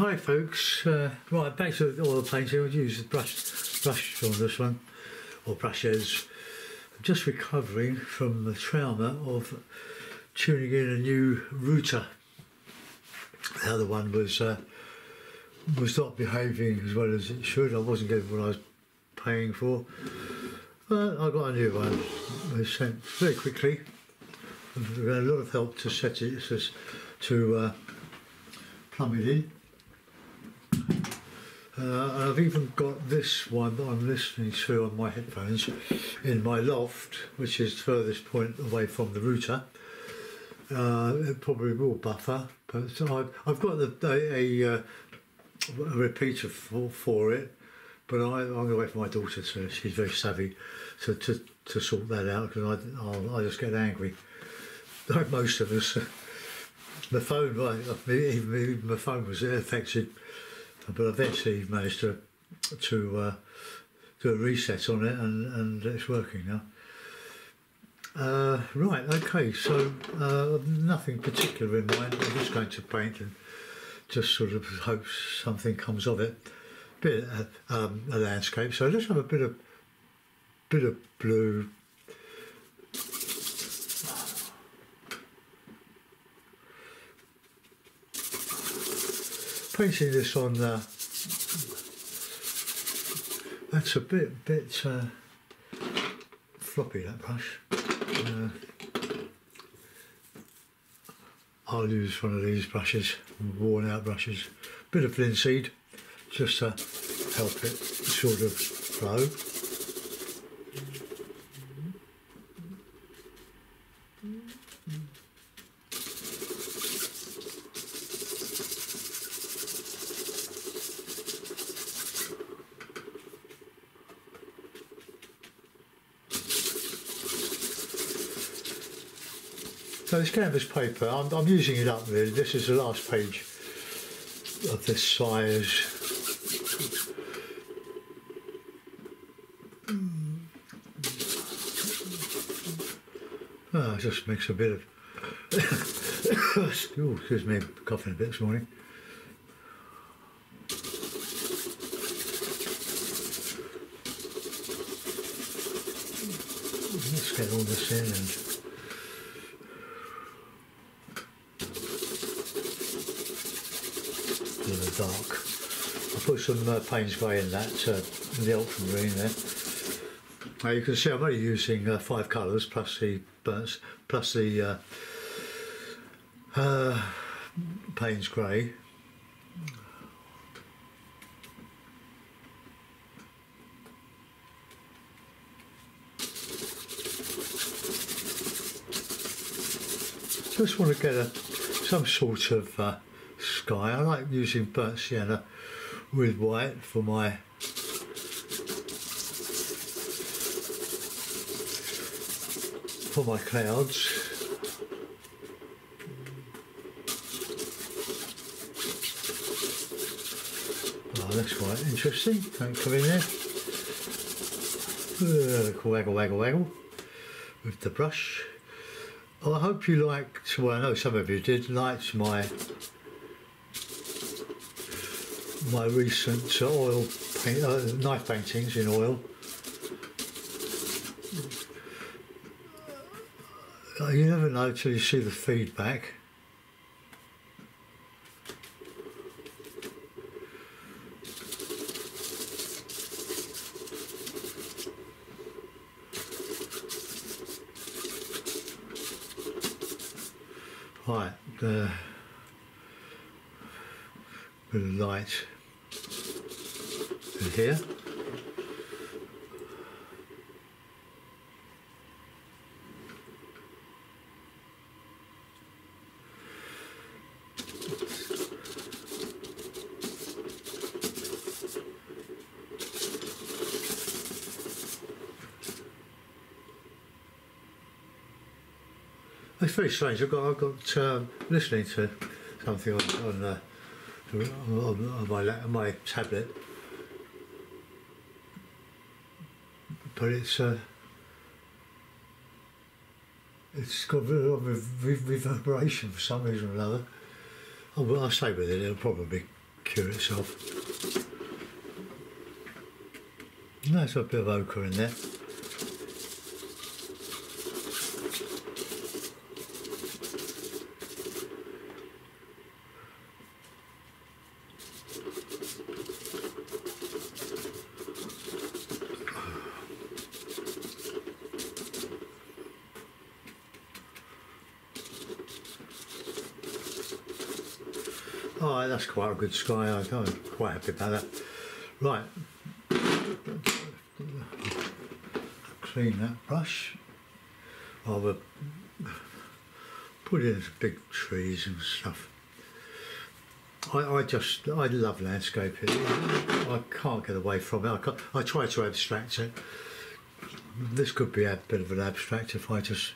Hi folks, uh, right back to oil painting. I've used brush, brush on this one, or brushes. I'm just recovering from the trauma of tuning in a new router. The other one was uh, was not behaving as well as it should. I wasn't getting what I was paying for. But I got a new one. It was sent very quickly. We had a lot of help to set it to, to uh, plumb it in. Uh, I've even got this one that I'm listening to on my headphones in my loft, which is the furthest point away from the router. Uh, it probably will buffer, but I've, I've got the, a, a, uh, a repeater for, for it, but I, I'm going to wait for my daughter to, she's very savvy, to, to, to sort that out because I, I'll, I just get angry. Like most of us. My phone, even my phone was affected but eventually he managed to to uh, do a reset on it, and, and it's working now. Uh, right, okay, so uh, nothing particular in mind. I'm just going to paint and just sort of hope something comes of it. Bit of, um, a landscape. So let's have a bit of bit of blue. Painting this on. Uh, that's a bit bit uh, floppy that brush. Uh, I'll use one of these brushes, worn out brushes, bit of linseed, just to help it sort of flow. This canvas paper, I'm, I'm using it up really. This is the last page of this size. Oh, just makes a bit of. oh, excuse me, coughing a bit this morning. Let's get all this in and. Dark. I put some uh, Payne's Grey in that, uh, in the ultramarine there. Now you can see I'm only using uh, five colours plus the burns, plus the uh, uh, Payne's Grey. Just want to get a some sort of uh, sky. I like using burnt sienna with white for my for my clouds. Oh, that's quite interesting. Don't come in there. Uh, waggle, waggle, waggle with the brush. Oh, I hope you liked, well I know some of you did, liked my my recent oil paint, uh, knife paintings in oil. Uh, you never know till you see the feedback. Right, the bit of light in here. It's very strange. I've got, I've got um, listening to something on, on uh, on my, my tablet. But it's uh, it's got a lot of reverberation for some reason or another. Oh, well, I say with it, it'll probably cure itself. Nice little bit of ochre in there. Oh, that's quite a good sky. I'm quite happy about that. Right. Clean that brush. I'll uh, put in big trees and stuff. I, I just, I love landscaping. I can't get away from it. I, I try to abstract it. This could be a bit of an abstract if I just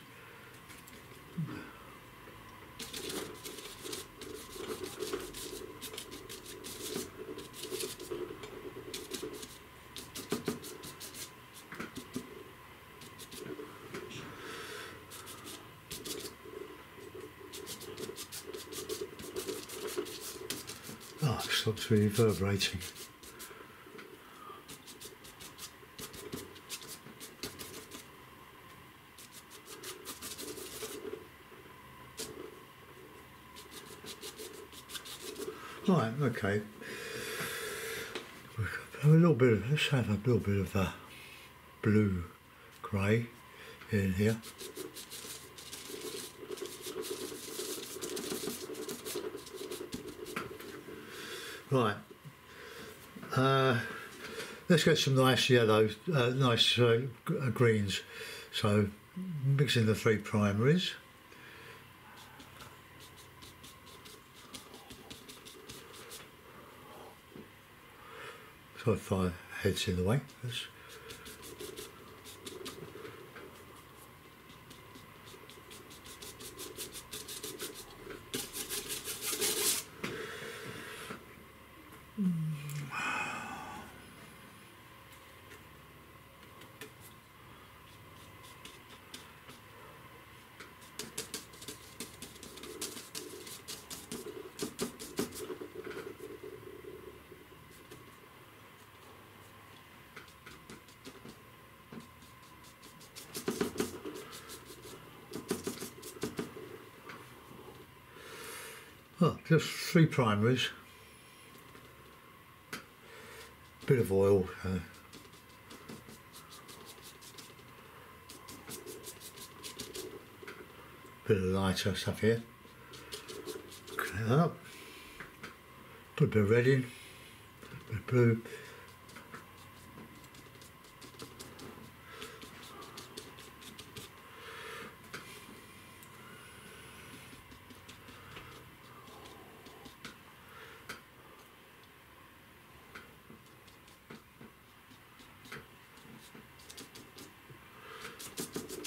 It stops reverberating. Right, okay. Have a little bit of, let's have a little bit of uh, blue grey in here. Right. Uh, let's get some nice yellows, uh, nice uh, uh, greens. So mixing the three primaries. So fire heads in the way. That's, oh, just three primaries. Bit of oil. Uh, bit of lighter stuff here. Clean that up. Put a bit of red in. Bit of blue.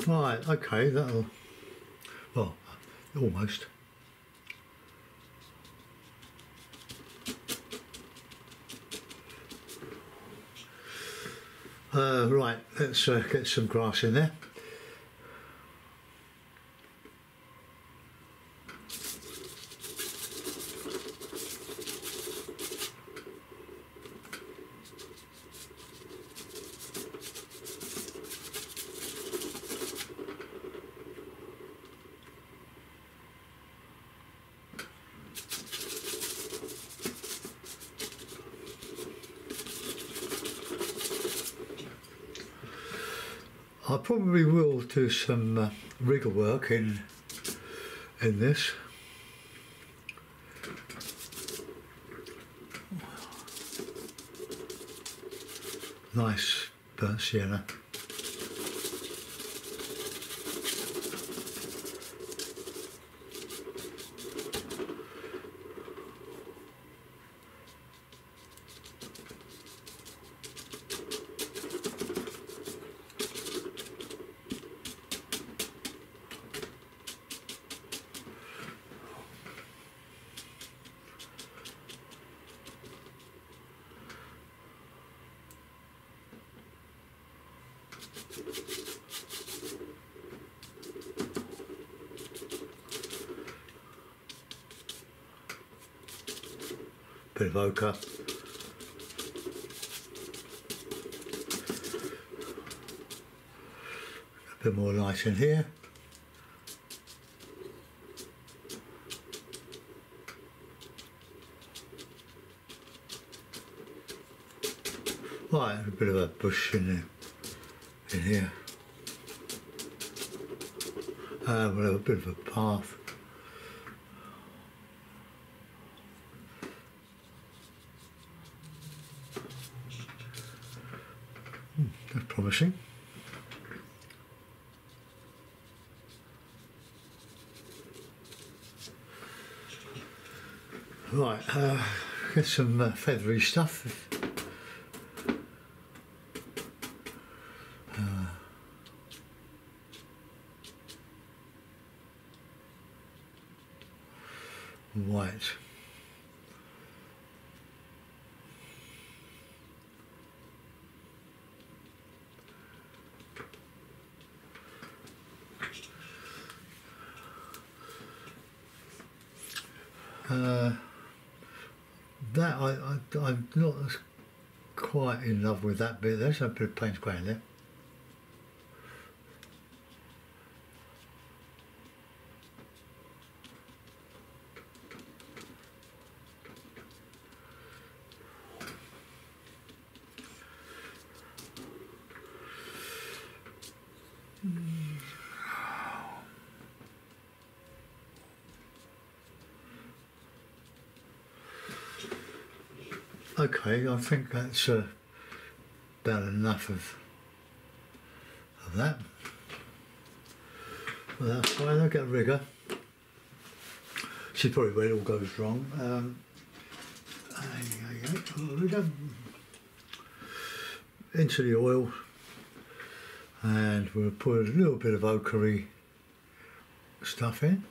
Right, okay, that'll, well, almost. Uh, right, let's uh, get some grass in there. I probably will do some uh, rigger work in in this. Nice burnt sienna. Bit of ochre. A bit more light in here. Right, a bit of a bush in there, in here. Uh, we'll have a bit of a path. Hmm, that's promising. Right, uh, get some uh, feathery stuff. white. Uh, that I, I I'm not quite in love with that bit. There's a bit of Payne's Grey in there. Okay, I think that's uh, about enough of of that. Well, that's fine. I'll get rigger. See probably where it all goes wrong. Um, into the oil, and we'll put a little bit of ochre stuff in.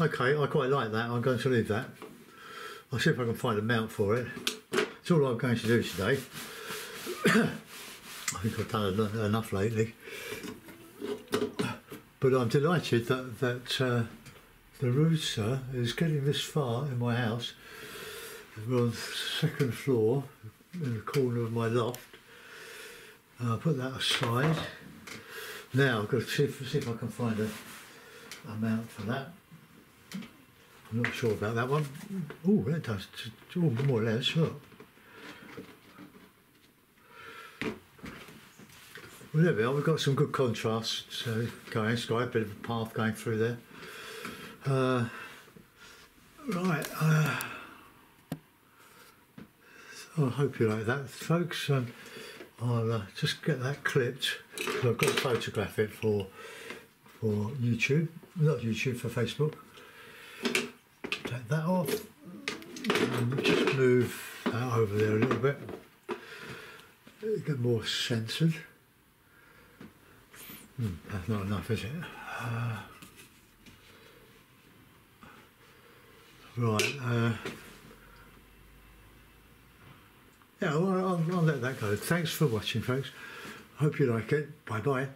Okay, I quite like that. I'm going to leave that. I'll see if I can find a mount for it. It's all I'm going to do today. I think I've done enough lately. But I'm delighted that, that uh, the router is getting this far in my house. We're on the second floor in the corner of my loft. I'll put that aside. Now I've got to see if, see if I can find a, a mount for that. I'm not sure about that one. Oh, that does oh, more or less. Look. Well, there we are. We've got some good contrast so going. It's got a bit of a path going through there. Uh, right. Uh, so I hope you like that, folks. Um, I'll uh, just get that clipped. I've got to photograph it for for YouTube, not YouTube, for Facebook that off. Just move that over there a little bit. Get more censored. Hmm, that's not enough is it? Uh, right uh, yeah well, I'll, I'll let that go. Thanks for watching folks. Hope you like it. Bye bye